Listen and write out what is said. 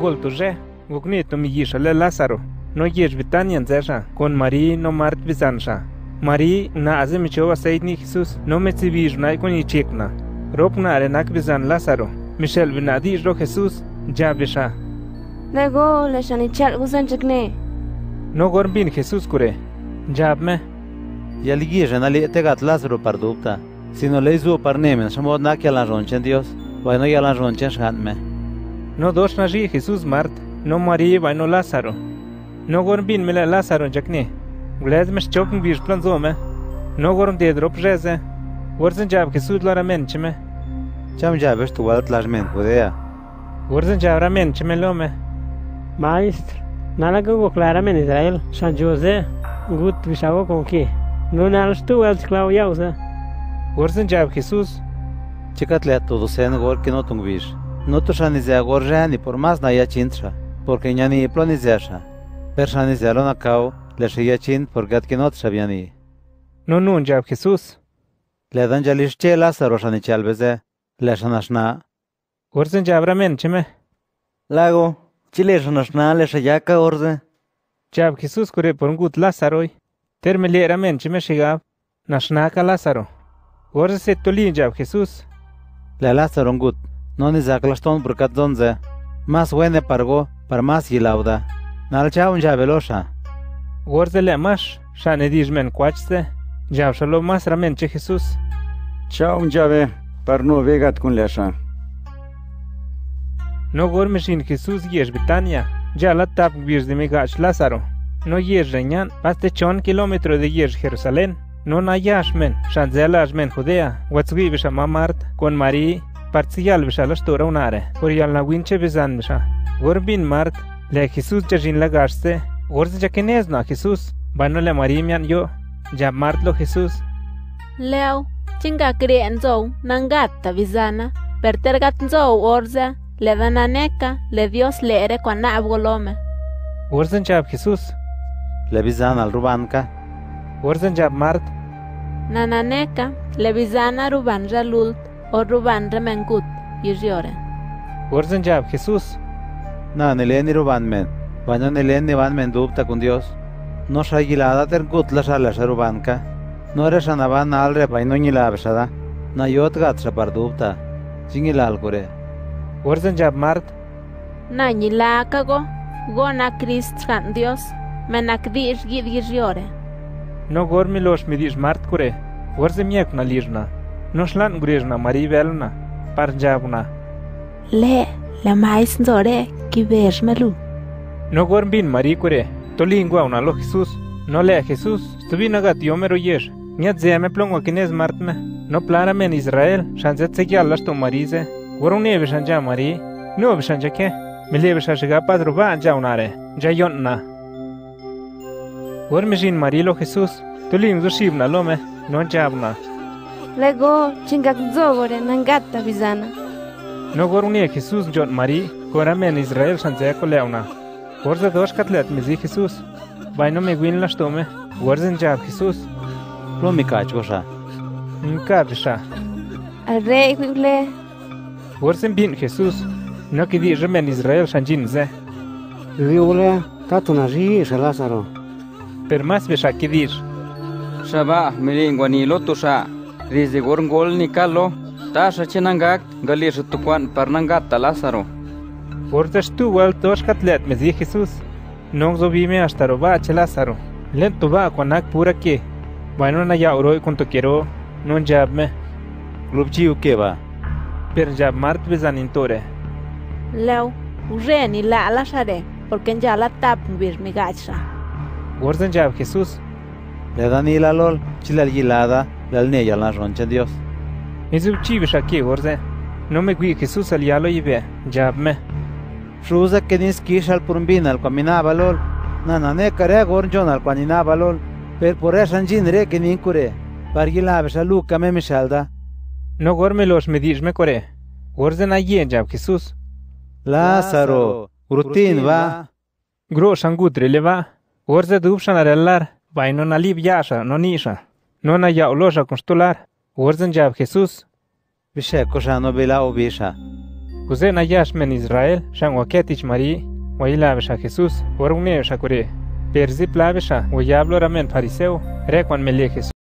Голтуже, гукнет ми їшале Лазару, но їж вітання дзеша, кон Марії но март візанша. Марії на азимічова сейдні Хісус, но ми ці віжна ікон і чекна. Ропна аренак візан Лазару, Мішель винадіж до Хісус, джабіша. Лего, лешан і чар гузан чекне. Но горбін Хісус куре, джабме. Ялігіжен алі етегат Лазару пардупта, сино лейзу парнемен, шамодна кялан рончен Діос, вайно ялан рончен шгатме. No došna ži Jesus mart, no mari Marijeva, no Lazaro. No gorbin bin mele Lazaro jakne. Gled me ščopn viš plan zome. No gorm dedro pžeze. Gorzen jab Jesus lara menčeme. Čam jabeš tu vadat laž men, hodea. Gorzen jabra menčeme lome. Maestro, nalaga go clara men Israel, San Jose, gut visago konki. No nalaš tu vadat klavo jauza. Gorzen jab Jesus. Чекат лето до gor гор кино тунгвиш. No tu shani ze gor jani por más na ya chintra. Porque ñani ploni zesha. Per shani ze alona kau, le shia chin por gat que no nun jab Jesús Le dan jalish che Lázaro shani chalbeze. Le shanashna. Warzen jab ra men chime Lago, chile shanashna le shayaka orze. jab Jesús kure por gut Lázaro terme le ra men chime shigab nashnaka Lázaro Warzen se tolin jab Jesús Le Lázaro ngut. No ni zaklaston por kat donze. Más wene pargo, par más yilauda. Nal chaun ja velosha. Warzen le mash shane dish men kwachse jab shalo mas ra men che Jesús Ciao llave par no vegat kun lesha. no gorme shin Jesús yesh Betania ya la tap de megach Lázaro no yesh reñan paste chon kilómetro de yesh Jerusalén no na yash men shan zelash men Judea watzgi bisha mamart con Marí partsial bisha la stora unare. Por yal na winche bizan bisha gorbin mart le Jesús jashin la gashse gorz jakenez na Jesús bano le Marí mian yo ya mart lo Jesús Leo, chinga creen zou, nangata vizana, pertergat zou orza, le dananeka, le Dios le ere na abgolome. gorzen jab Jesús Le bizan al rubanka. gorzen jab mart. Nananeka, le vizana ruban lult, o Rubán Remengut y Riore. Guarden Jesús. Na, nelen ni Rubán men. Baño nelen ni van men dubta con Dios. No shagilada tergut la sala sharubanka. No eres anaban alre baino ni la absada. Na yot gat shapardubta. Chingil alcure. Guarden ya, Mart. Na, ni la cago. Gona Christ han Dios. Menakdir gir gir. No gormilos midis Mart cure. Guarden miek na lirna. Noslan grisna maribelna parjabna. Le, la mais nzore ki vermelu. No gorbin maricure, to lingua una lo Jesús. No lea Jesús, tuvina gatio meroyer. Nyat zea me plongo quienes martna. No plárame en Israel, shanzet se yalas tu marize. Gorun neve shanja mari, no shanja ke. Me leve shanja padro va ya unare, ya yonna. Gormejin marilo Jesús, to lingua shibna lome, no jabna. Lego chingak zogore nangata bizana. No gorunie Jesus John Mari, koramen Israel san zeko leona. Gorze dosh katlet mizi Jesus. Baino me win las tome. Gorzen jab Jesus. Lo mi kach gosha. Nka bisha. Arre gule. Gorzen bin Jesus. No kidi jemen Israel san jin ze. Riule tatuna ji shalasaro. Per mas kidir. Shaba, miringwa ni lotusha. Rizi gorngol ni kalo. Tasha chinangak galir tukwan parnangat Lázaro. Gorza stu wal dos catlet mizi Jesús. No zo vime hasta roba Lázaro. Len tu va kwanak pura que. Vaino na ya uroi con to quiero. Non jab me. Glubchi ukeva. Per jab mart bezanintore. leo, ure ni la la share, porque ya la tap bir mi gacha. Gorzen jab Jesús. Le dani la lol. Chilal gilada. Lal ne yalan ronchen Dios. Mizu chibisha que gorze. No me gui Jesús al yalo y ve. Jab me. Shuza que nis kish al purumbin al caminaba lol. Na na ne kare gorjon al caminaba lol. Per por esan jin re que nin kure. Par gila besha luka me mishalda. No gorme los medis me core. Gorze na yen jab Jesús. Lázaro. Rutin va. Gro shangutre le va. Gorze dubshan arellar. Vaino na lib yasha no nisha. Nona ya olosha constular, warzen jab Jesus. Bishe kosha no bela obisha. Kuzena yash men Israel, shan waketich mari, waila besha Jesus, warungne shakure. Perzi plavesha, wayablo ramen fariseo, rekwan melie Jesus.